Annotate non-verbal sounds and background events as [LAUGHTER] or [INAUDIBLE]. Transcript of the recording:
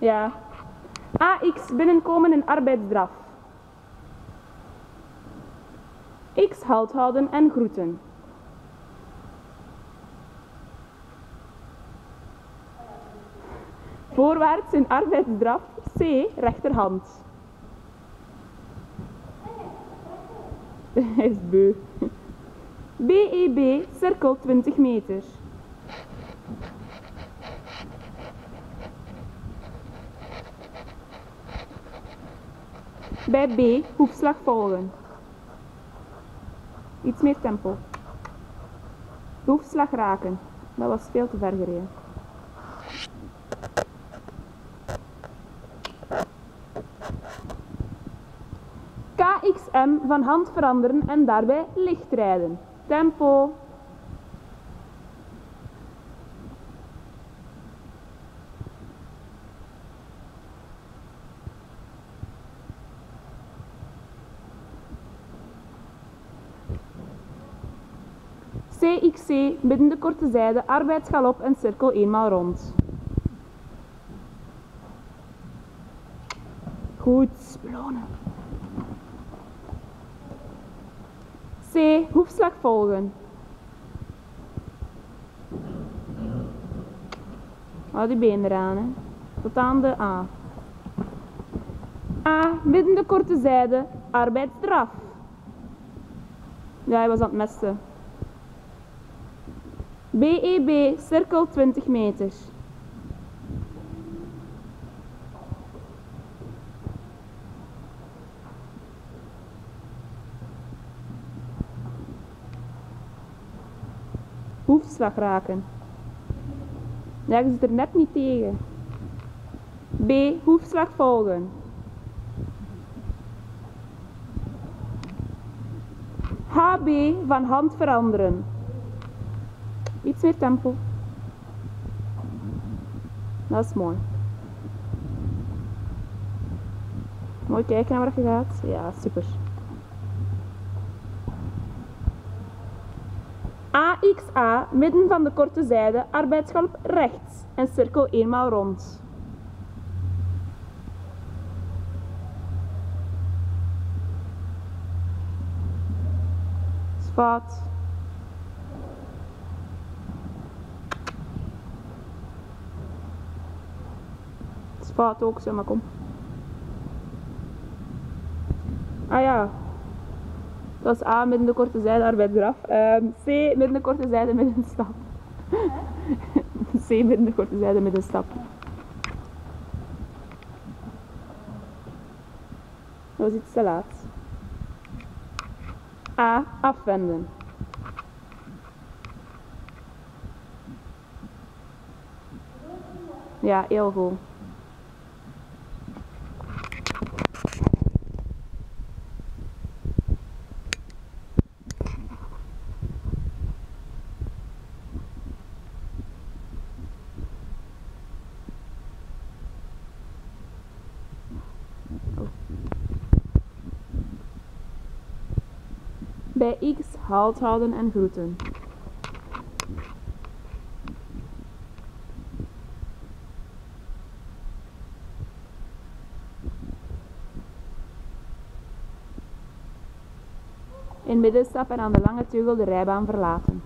Ja. AX binnenkomen in arbeidsdraf. X halt houden en groeten. Voorwaarts in arbeidsdraf. C rechterhand. [LAUGHS] Hij is beu. BEB cirkel 20 meter. Bij B hoefslag volgen. Iets meer tempo. Hoefslag raken. Dat was veel te ver gereden. KXM van hand veranderen en daarbij licht rijden. Tempo. CXC, midden de korte zijde, arbeidsgalop en cirkel eenmaal rond. Goed, belonen. C, hoefslag volgen. Hou die been eraan, hè. Tot aan de A. A, midden de korte zijde, arbeidsdraf. Ja, hij was aan het mesten. BEB, cirkel 20 meter. Hoefslag raken. Ja, je zit er net niet tegen. B, hoefslag volgen. HB, van hand veranderen. Iets meer tempo. Dat is mooi. Mooi kijken naar waar je gaat. Ja, super. AXA, midden van de korte zijde, arbeidsschalp rechts en cirkel eenmaal rond. Is fout ook, zeg maar kom. Ah ja, dat is A, midden de korte zijde, arbeidsdraf. Ehm C, midden de korte zijde, middenstap. [LAUGHS] C, midden de korte zijde, middenstap. Dat was iets te laat. A, afwenden. Ja, heel goed. Bij X halt houden en groeten. In middenstap en aan de lange teugel de rijbaan verlaten.